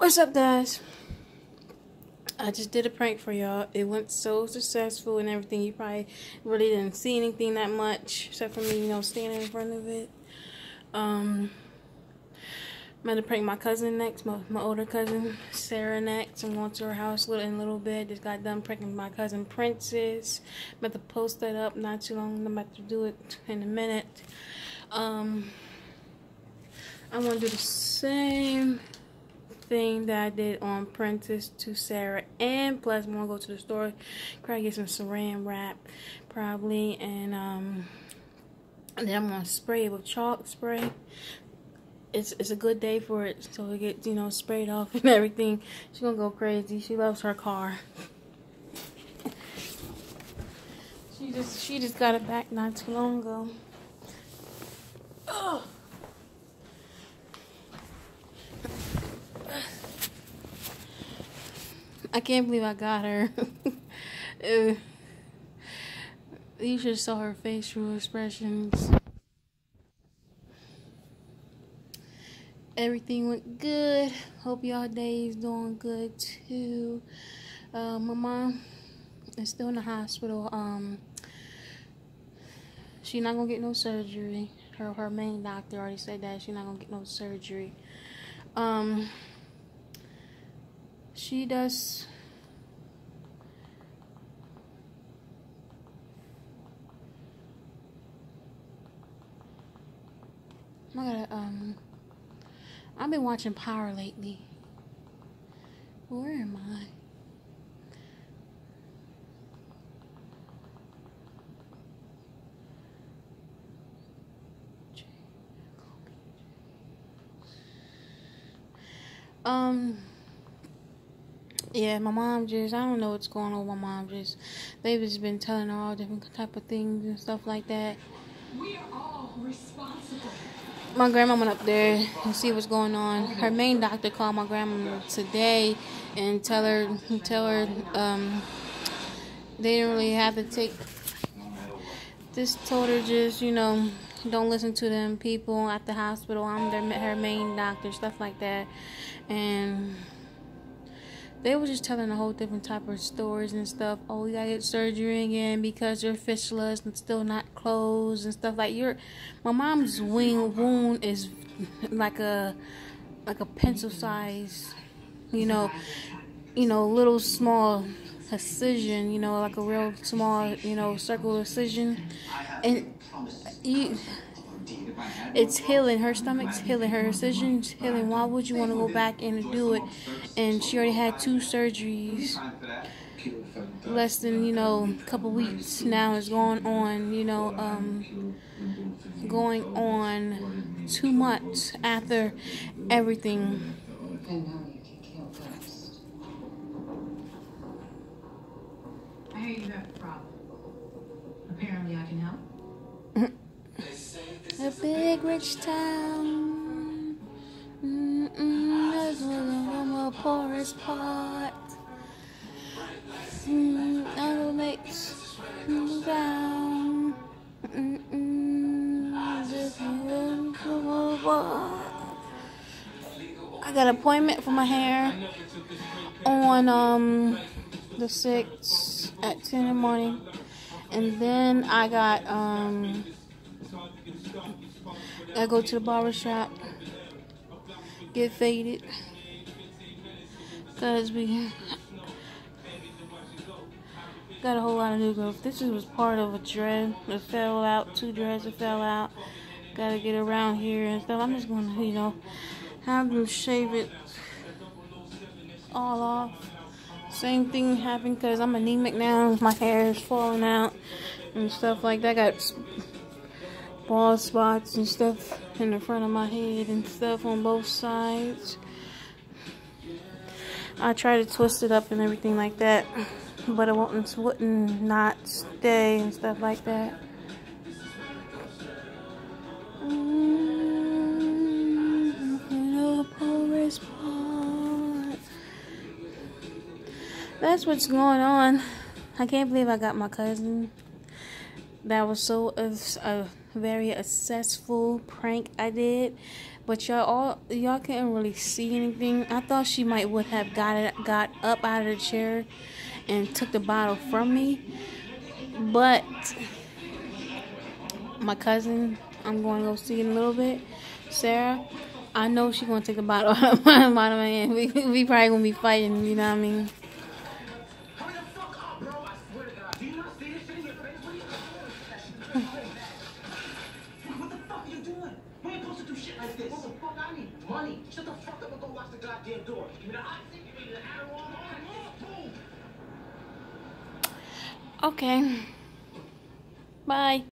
What's up, guys? I just did a prank for y'all. It went so successful and everything. You probably really didn't see anything that much, except for me, you know, standing in front of it. Um, I'm gonna prank my cousin next, my, my older cousin Sarah next. I'm going to her house little in a little bit. Just got done pranking my cousin Princess. I'm about to post that up not too long. I'm about to do it in a minute. Um, I'm gonna do the same thing that I did on Princess to Sarah. And plus, to go to the store, try to get some saran wrap, probably. And, um, then I'm to spray it with chalk spray. It's, it's a good day for it, so it gets, you know, sprayed off and everything. She's to go crazy. She loves her car. she just, she just got it back not too long ago. Ugh. I can't believe I got her. uh, you should saw her facial expressions. Everything went good. Hope y'all days doing good too. Uh, my mom is still in the hospital. Um, she's not gonna get no surgery. Her her main doctor already said that she's not gonna get no surgery. Um she does I gotta um I've been watching Power lately. Where am I? Um yeah, my mom just, I don't know what's going on with my mom. Just, they've just been telling her all different type of things and stuff like that. We are all responsible. My grandma went up there and see what's going on. Her main doctor called my grandma today and tell her, tell her, um, they didn't really have to take. Just told her just, you know, don't listen to them people at the hospital. I'm their her main doctor, stuff like that, and they were just telling a whole different type of stories and stuff. Oh, you gotta get surgery again because your fistula is still not closed and stuff like your. My mom's wing wound is like a like a pencil size, you know, you know, little small incision, you know, like a real small, you know, circle incision, and you it's healing. Her stomach's healing. Her incision's healing. Why would you want to go back and do it? And she already had two surgeries. Less than you know, a couple weeks now is going on. You know, um, going on two months after everything. Big rich town. Mm-mm, that's where the more poorest part. Mm, other lakes down. Mm-mm, I got an appointment for my hair on um the 6th at 10 in the morning. And then I got um I go to the barber shop, get faded, cause we got a whole lot of new growth. This was part of a dread that fell out, two dreads that fell out. Gotta get around here and stuff. I'm just gonna, you know, have them shave it all off. Same thing happened because I'm anemic now. My hair is falling out and stuff like that. Got bald spots and stuff in the front of my head and stuff on both sides. I try to twist it up and everything like that, but it wouldn't, wouldn't not stay and stuff like that. That's what's going on. I can't believe I got my cousin. That was so uh, very successful prank I did. But y'all all y'all can't really see anything. I thought she might would have got it got up out of the chair and took the bottle from me. But my cousin, I'm going to go see in a little bit. Sarah, I know she's gonna take the bottle out of my, my hand. We we probably gonna be fighting, you know what I mean? Money. Shut the fuck up and go watch the goddamn door. Give me the hot seat, give me the Adderall, Okay. Bye.